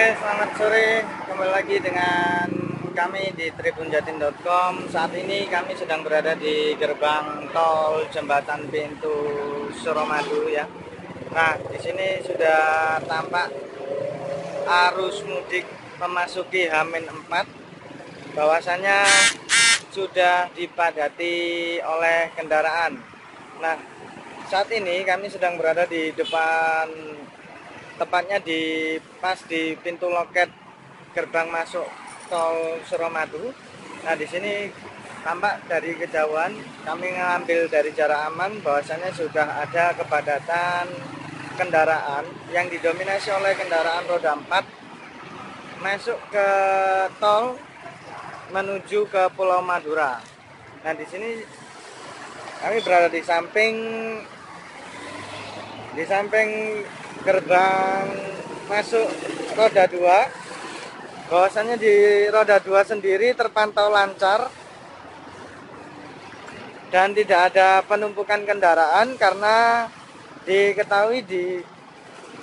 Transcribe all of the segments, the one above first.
Oke, selamat sore. Kembali lagi dengan kami di tribunjatin.com. Saat ini kami sedang berada di gerbang tol jembatan pintu Suramadu ya. Nah, di sini sudah tampak arus mudik memasuki Hamin 4. Bahwasanya sudah dipadati oleh kendaraan. Nah, saat ini kami sedang berada di depan tepatnya di pas di pintu loket gerbang masuk tol Suramadu. Nah, di sini tampak dari kejauhan kami mengambil dari jarak aman bahwasanya sudah ada kepadatan kendaraan yang didominasi oleh kendaraan roda 4 masuk ke tol menuju ke Pulau Madura. Nah, di sini kami berada di samping di samping gerbang masuk roda 2 bahwasannya di roda 2 sendiri terpantau lancar dan tidak ada penumpukan kendaraan karena diketahui di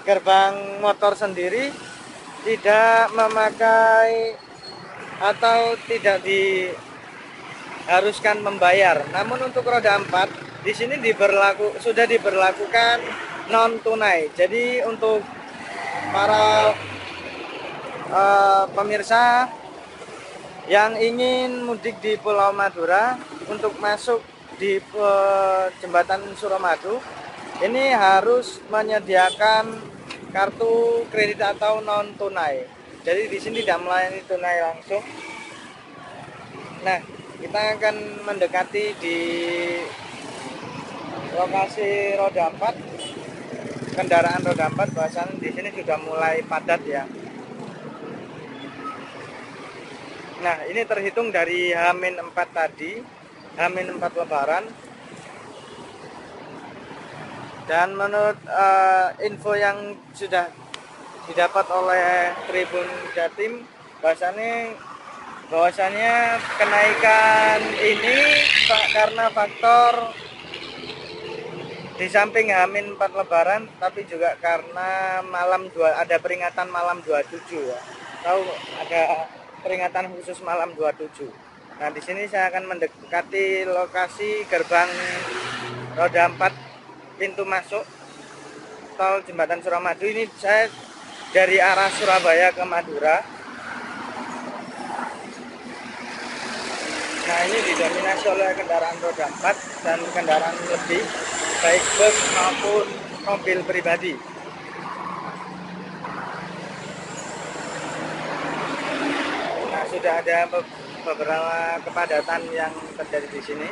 gerbang motor sendiri tidak memakai atau tidak diharuskan membayar. Namun untuk roda 4 di sini diberlaku sudah diberlakukan non tunai. Jadi untuk para uh, pemirsa yang ingin mudik di Pulau Madura untuk masuk di uh, jembatan Suramadu ini harus menyediakan kartu kredit atau non tunai. Jadi di sini tidak melayani tunai langsung. Nah, kita akan mendekati di lokasi roda 4 kendaraan roda 4 bahasan di sini sudah mulai padat ya. Nah, ini terhitung dari Hamin 4 tadi, Hamin 4 lebaran. Dan menurut uh, info yang sudah didapat oleh Tribun Jatim, bahasanya bahwasannya kenaikan ini karena faktor di samping Hamin 4 Lebaran tapi juga karena malam dua ada peringatan malam 27 ya. Tahu ada peringatan khusus malam 27 nah di sini saya akan mendekati lokasi gerbang roda 4 pintu masuk tol jembatan Suramadu. Ini saya dari arah Surabaya ke Madura. Nah ini didominasi oleh kendaraan roda 4 dan kendaraan lebih baik bus maupun mobil pribadi. Nah, sudah ada beberapa kepadatan yang terjadi di sini.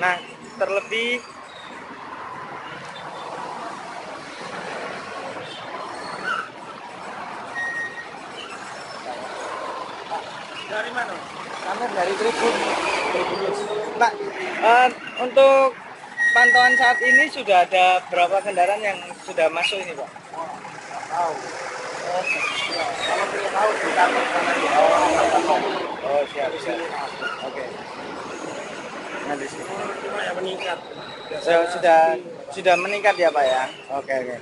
Nah, terlebih dari mana? Kami dari Tribun. Pak, uh, untuk pantauan saat ini sudah ada berapa kendaraan yang sudah masuk ini Pak? Oh, tahu. Oh, Oh, siap, siap. Oke. Nah, di sini meningkat. Sudah, sudah sudah meningkat ya Pak ya? Oke, oke.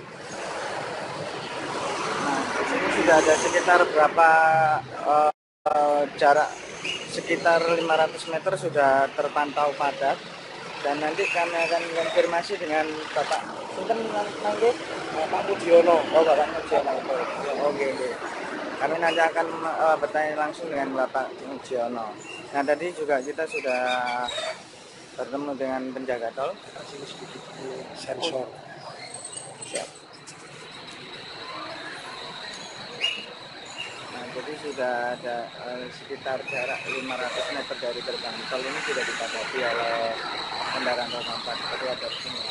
Nah, di sini sudah ada sekitar berapa uh, jarak sekitar 500 meter sudah terpantau padat dan nanti kami akan konfirmasi dengan Bapak Sinten nanti Pak Mudiono oh Bapak Mudiono oke oke. Kami nanti akan uh, bertanya langsung dengan Bapak Mudiono nah tadi juga kita sudah bertemu dengan penjaga tol. Sensor siap nah jadi sudah ada uh, sekitar jarak 500 meter dari gerbang tol ini sudah dipadati oleh kendaraan roda empat. Seperti ada sini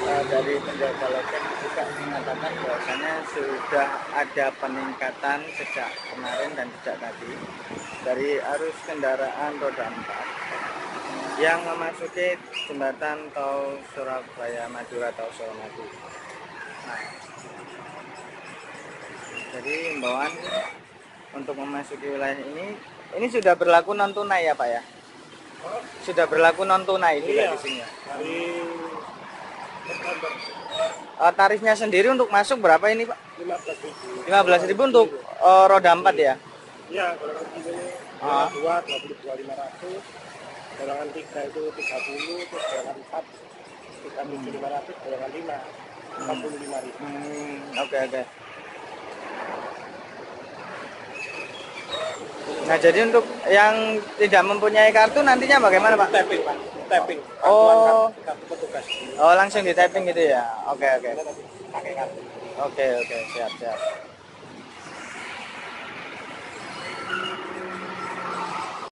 nah, dari penjaga loket mengatakan bahwasanya sudah ada peningkatan sejak kemarin dan sejak tadi dari arus kendaraan roda 4 yang memasuki jembatan tol Surabaya Madura atau Suramadu. Nah, Jadi himbauan untuk memasuki wilayah ini ini sudah berlaku non tunai ya Pak ya? Sudah berlaku non tunai Iya. di sini. ya? Hari September Eh, tarifnya sendiri untuk masuk berapa ini Pak? 15 ribu. 15.000 untuk eh, roda 4 ya? Ya, golongan tiga ini Ah. golongan dua, 22 lima ratus. Golongan tiga itu 30, terus golongan empat 37 lima ratus, golongan lima 45 ribu. Hmm, oke oke. Nah jadi untuk yang tidak mempunyai kartu nantinya bagaimana Pak? Tapping, Pak. Tapping. Oh. Kartu kartu- petugas. Oh langsung di typing gitu ya? Oke oke. Kita nanti pakai kartu. Oke oke siap siap.